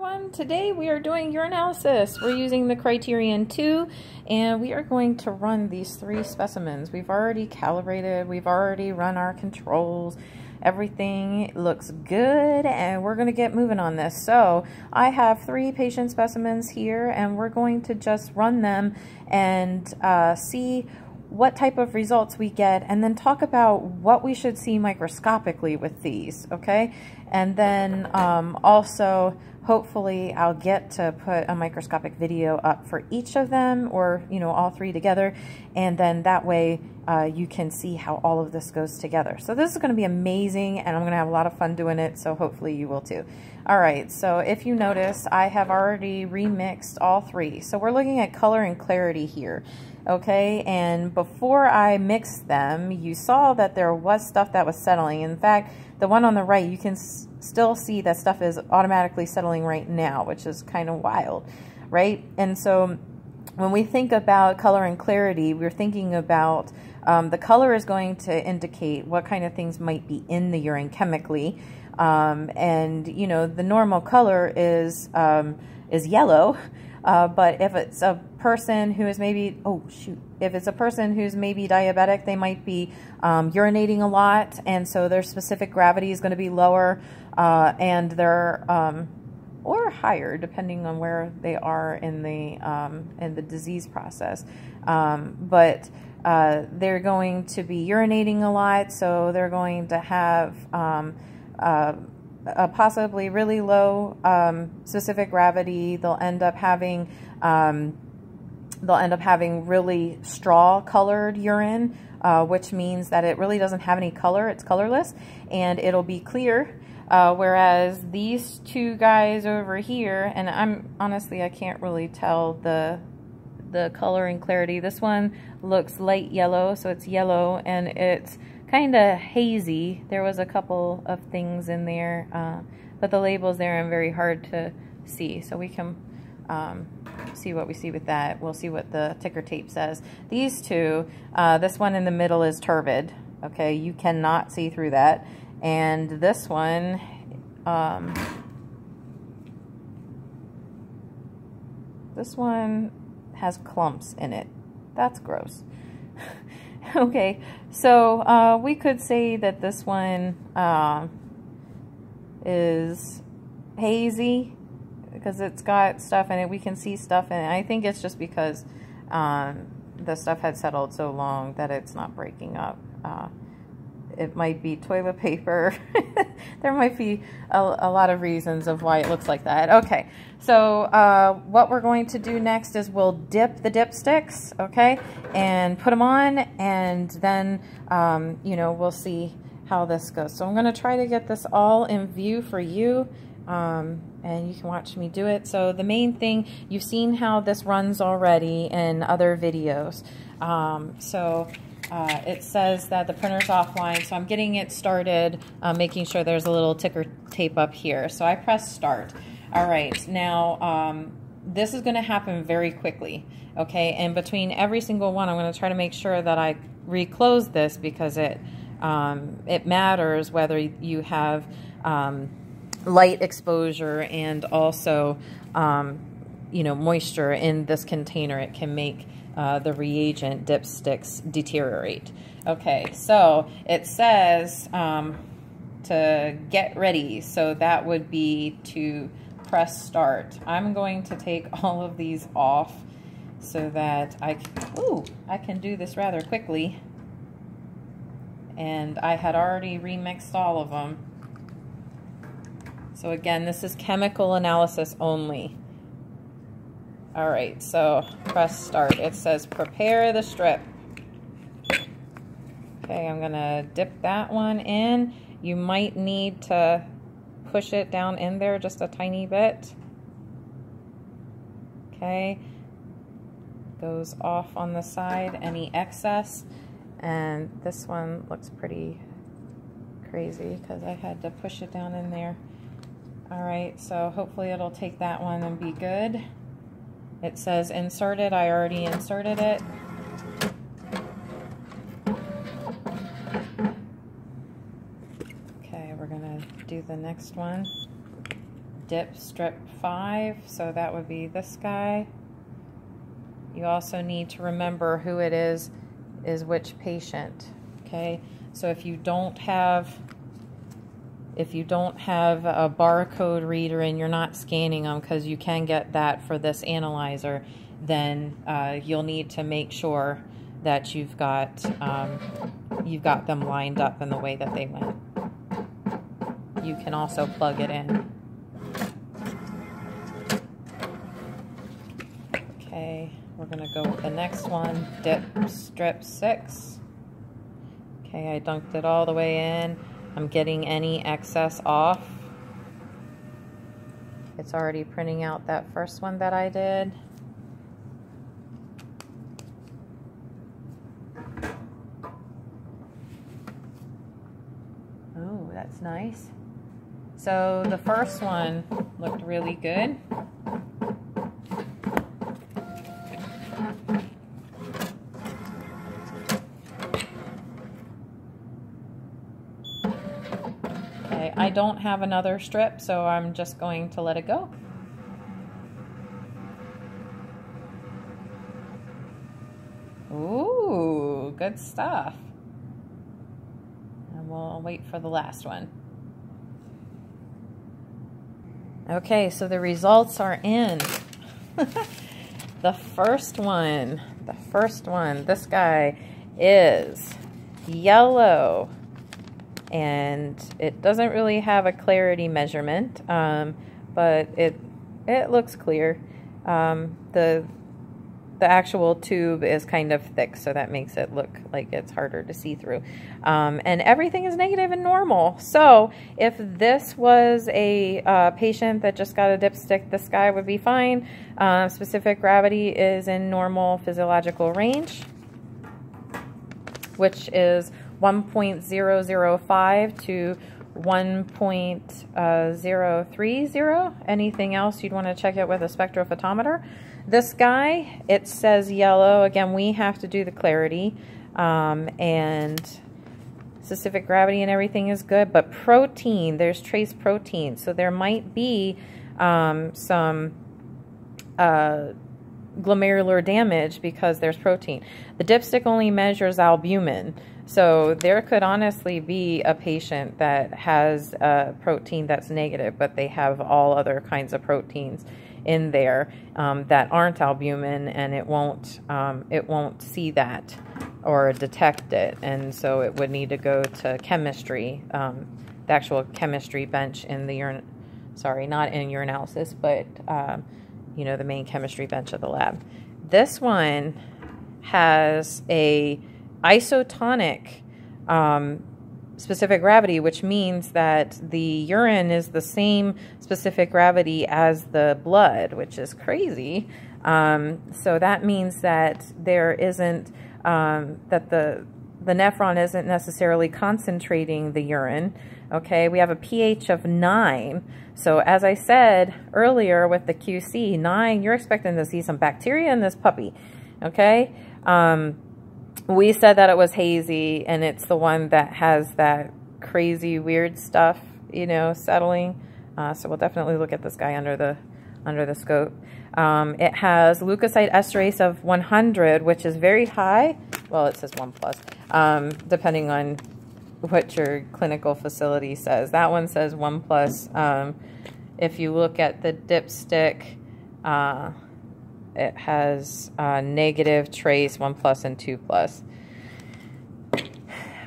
Everyone, today we are doing urinalysis. We're using the Criterion 2 and we are going to run these three specimens. We've already calibrated, we've already run our controls, everything looks good and we're going to get moving on this. So I have three patient specimens here and we're going to just run them and uh, see what type of results we get and then talk about what we should see microscopically with these, okay? And then um, also, hopefully I'll get to put a microscopic video up for each of them or, you know, all three together. And then that way uh, you can see how all of this goes together. So this is going to be amazing and I'm going to have a lot of fun doing it. So hopefully you will too. All right, so if you notice, I have already remixed all three. So we're looking at color and clarity here okay? And before I mixed them, you saw that there was stuff that was settling. In fact, the one on the right, you can still see that stuff is automatically settling right now, which is kind of wild, right? And so when we think about color and clarity, we're thinking about um, the color is going to indicate what kind of things might be in the urine chemically. Um, and, you know, the normal color is, um, is yellow, uh, but if it's a person who is maybe, oh shoot, if it's a person who's maybe diabetic, they might be um, urinating a lot, and so their specific gravity is going to be lower, uh, and their um, or higher, depending on where they are in the um, in the disease process. Um, but uh, they're going to be urinating a lot, so they're going to have um, uh, possibly really low um, specific gravity. They'll end up having um, they'll end up having really straw colored urine, uh, which means that it really doesn't have any color. It's colorless, and it'll be clear. Uh, whereas these two guys over here, and I'm honestly I can't really tell the the color and clarity. This one looks light yellow, so it's yellow, and it's kind of hazy. There was a couple of things in there, uh, but the labels there are very hard to see. So we can um, see what we see with that. We'll see what the ticker tape says. These two, uh, this one in the middle is turbid. Okay, you cannot see through that. And this one, um, this one has clumps in it. That's gross. okay, so uh, we could say that this one uh, is hazy because it's got stuff in it. We can see stuff in it. I think it's just because um, the stuff had settled so long that it's not breaking up. Uh, it might be toilet paper. there might be a, a, lot of reasons of why it looks like that. Okay, so uh, what we're going to do next is we'll dip the dipsticks, okay, and put them on, and then, um, you know, we'll see how this goes. So I'm going to try to get this all in view for you. Um, and you can watch me do it. So the main thing, you've seen how this runs already in other videos. Um, so uh, it says that the printer's offline, so I'm getting it started, uh, making sure there's a little ticker tape up here. So I press start. All right, now um, this is going to happen very quickly, okay? And between every single one, I'm going to try to make sure that I reclose this because it um, it matters whether you have um, light exposure and also um, you know moisture in this container. It can make uh, the reagent dipsticks deteriorate. Okay, so it says um, to get ready. So that would be to press start. I'm going to take all of these off so that I, ooh, I can do this rather quickly. And I had already remixed all of them. So again, this is chemical analysis only. All right, so press start. It says prepare the strip. Okay, I'm gonna dip that one in. You might need to push it down in there just a tiny bit. Okay, goes off on the side, any excess. And this one looks pretty crazy because I had to push it down in there. All right, so hopefully it'll take that one and be good. It says inserted. I already inserted it. Okay, we're going to do the next one. dip strip 5, so that would be this guy. You also need to remember who it is, is which patient, okay? So if you don't have if you don't have a barcode reader and you're not scanning them because you can get that for this analyzer, then uh, you'll need to make sure that you've got um, you've got them lined up in the way that they went. You can also plug it in. Okay, we're gonna go with the next one, dip strip six. Okay, I dunked it all the way in. I'm getting any excess off. It's already printing out that first one that I did. Oh, that's nice. So the first one looked really good. I don't have another strip, so I'm just going to let it go. Ooh, good stuff. And we'll wait for the last one. Okay, so the results are in. the first one, the first one, this guy is yellow and it doesn't really have a clarity measurement, um, but it it looks clear. Um, the the actual tube is kind of thick, so that makes it look like it's harder to see through. Um, and everything is negative and normal. So if this was a uh, patient that just got a dipstick, this guy would be fine. Uh, specific gravity is in normal physiological range, which is 1.005 to 1.030. Anything else you'd want to check it with a spectrophotometer. This guy, it says yellow. Again, we have to do the clarity. Um, and specific gravity and everything is good. But protein, there's trace protein. So there might be um, some uh, glomerular damage because there's protein. The dipstick only measures albumin. So there could honestly be a patient that has a protein that's negative, but they have all other kinds of proteins in there um, that aren't albumin, and it won't um, it won't see that or detect it, and so it would need to go to chemistry, um, the actual chemistry bench in the urine. Sorry, not in urinalysis, but um, you know the main chemistry bench of the lab. This one has a isotonic um, specific gravity, which means that the urine is the same specific gravity as the blood, which is crazy. Um, so that means that there isn't, um, that the, the nephron isn't necessarily concentrating the urine. Okay, we have a pH of 9. So as I said earlier with the QC, 9, you're expecting to see some bacteria in this puppy. Okay, um, we said that it was hazy and it's the one that has that crazy weird stuff, you know, settling. Uh, so we'll definitely look at this guy under the under the scope. Um, it has leukocyte esterase of 100, which is very high. Well, it says 1 plus, um, depending on what your clinical facility says. That one says 1 plus. Um, if you look at the dipstick, uh, it has uh, negative trace, 1 plus and 2 plus.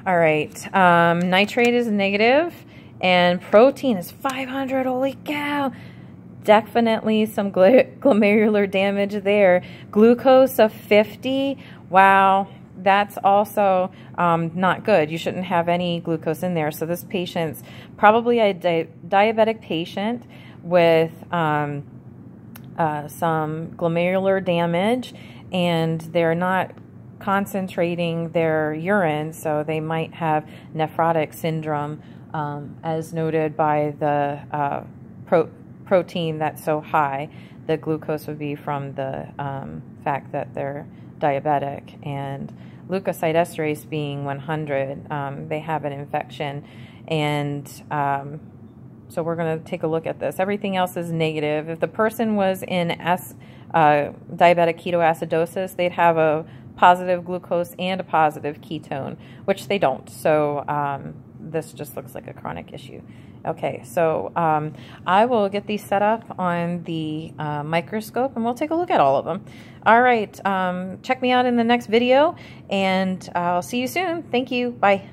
All right, um, nitrate is negative, and protein is 500. Holy cow! Definitely some glomerular damage there. Glucose of 50. Wow, that's also um, not good. You shouldn't have any glucose in there. So this patient's probably a di diabetic patient with um, uh, some glomerular damage and they're not concentrating their urine, so they might have nephrotic syndrome um, as noted by the uh, pro protein that's so high. The glucose would be from the um, fact that they're diabetic and leukocyte esterase being 100, um, they have an infection and um, so we're going to take a look at this. Everything else is negative. If the person was in S, uh, diabetic ketoacidosis, they'd have a positive glucose and a positive ketone, which they don't. So um, this just looks like a chronic issue. Okay, so um, I will get these set up on the uh, microscope and we'll take a look at all of them. All right, um, check me out in the next video and I'll see you soon. Thank you. Bye.